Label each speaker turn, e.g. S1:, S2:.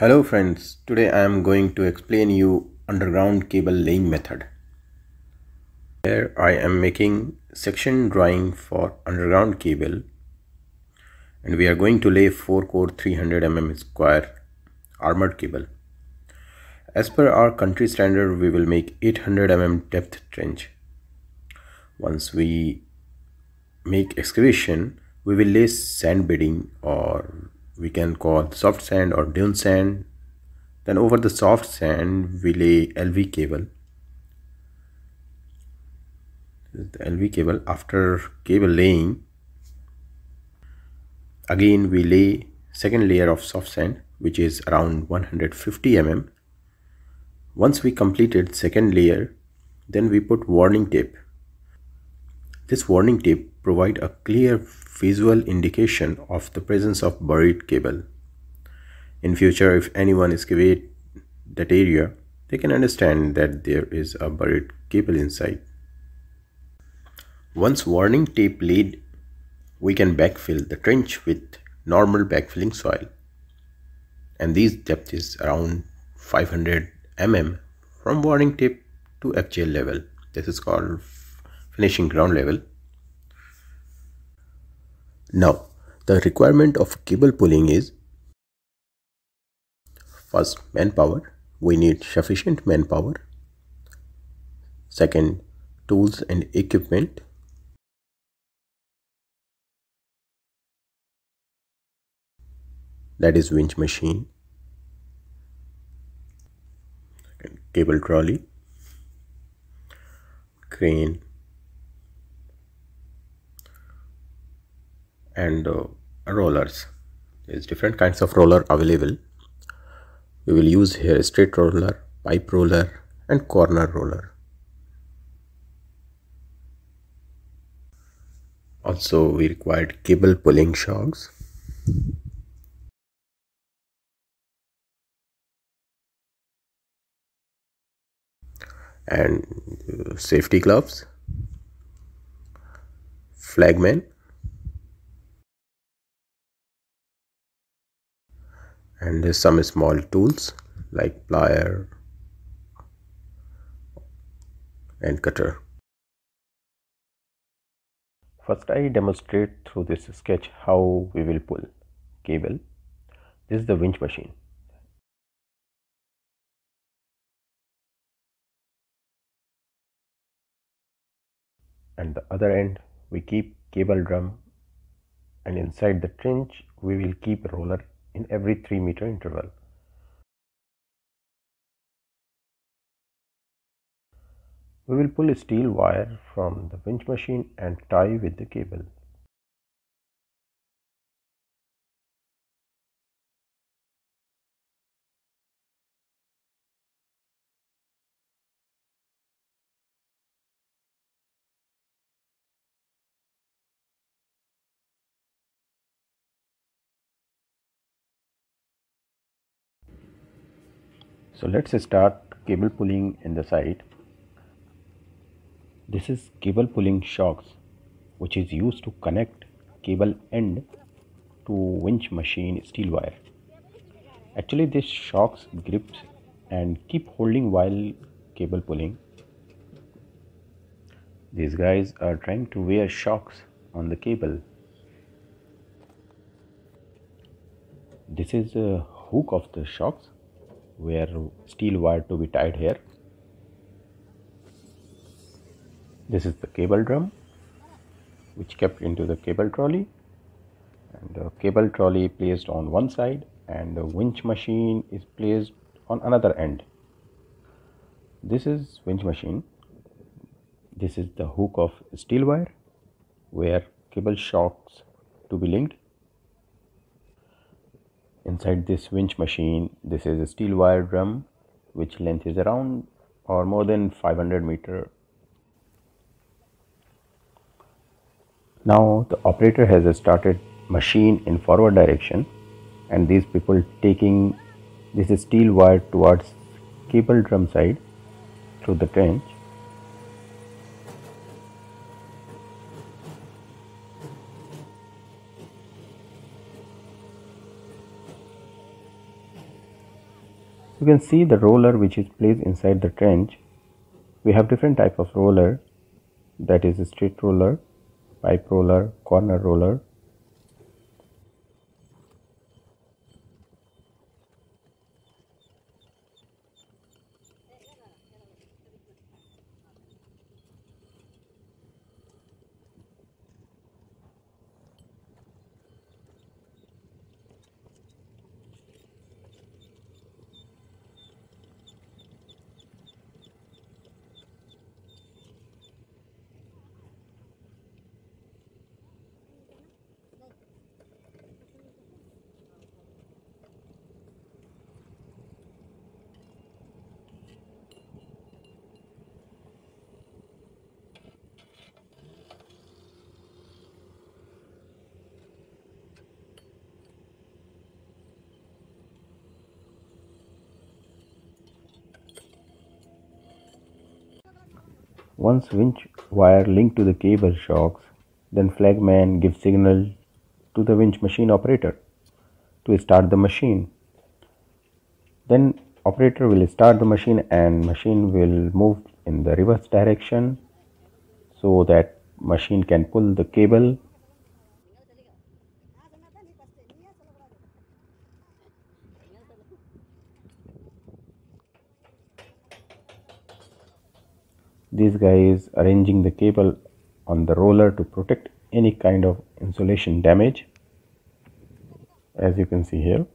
S1: Hello friends, today I am going to explain you underground cable laying method. Here I am making section drawing for underground cable and we are going to lay 4 core 300 mm square armored cable. As per our country standard we will make 800 mm depth trench. Once we make excavation we will lay sand bedding or we can call soft sand or dune sand. Then over the soft sand we lay LV cable. The LV cable. After cable laying again we lay second layer of soft sand which is around 150 mm once we completed second layer then we put warning tape this warning tape provide a clear visual indication of the presence of buried cable. In future, if anyone excavate that area, they can understand that there is a buried cable inside. Once warning tape laid, we can backfill the trench with normal backfilling soil. And this depth is around 500 mm from warning tape to actual level. This is called finishing ground level now, the requirement of cable pulling is first manpower. We need sufficient manpower. Second, tools and equipment. That is winch machine, cable trolley, crane, and uh, rollers. There's different kinds of roller available. We will use here straight roller pipe roller and corner roller. Also we required cable pulling shocks. And uh, safety gloves. Flagman and some small tools like plier and cutter. First I demonstrate through this sketch how we will pull cable. This is the winch machine. And the other end we keep cable drum and inside the trench we will keep roller in every 3 meter interval. We will pull a steel wire from the winch machine and tie with the cable. So let's start cable pulling in the site. This is cable pulling shocks which is used to connect cable end to winch machine steel wire. Actually this shocks grips and keep holding while cable pulling. These guys are trying to wear shocks on the cable. This is a hook of the shocks where steel wire to be tied here. This is the cable drum which kept into the cable trolley. And the cable trolley placed on one side and the winch machine is placed on another end. This is winch machine. This is the hook of steel wire where cable shocks to be linked inside this winch machine this is a steel wire drum which length is around or more than 500 meter. Now the operator has started machine in forward direction and these people taking this steel wire towards cable drum side through the trench can see the roller which is placed inside the trench. We have different type of roller. That is a straight roller pipe roller corner roller Once winch wire linked to the cable shocks, then flagman gives signal to the winch machine operator to start the machine. Then operator will start the machine and machine will move in the reverse direction so that machine can pull the cable this guy is arranging the cable on the roller to protect any kind of insulation damage. As you can see here